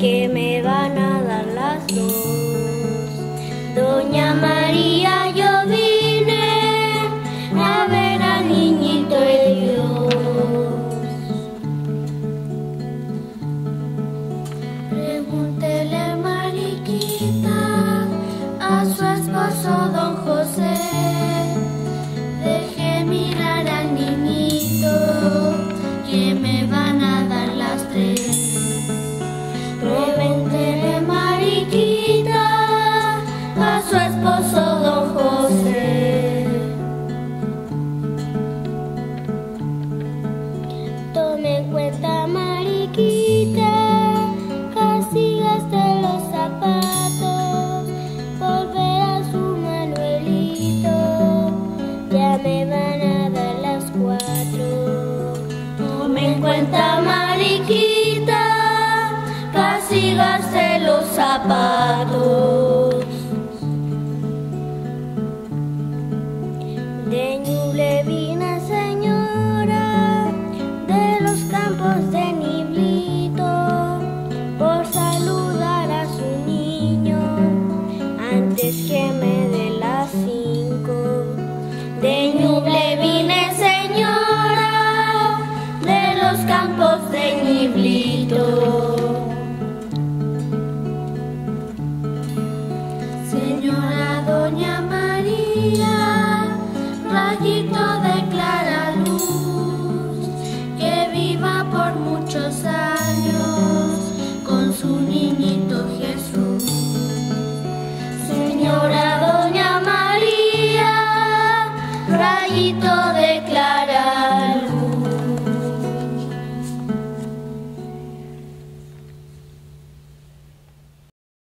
que me cuenta, Mariquita, casi gasté los zapatos. De por muchos años con su niñito Jesús. Señora Doña María, rayito de claridad.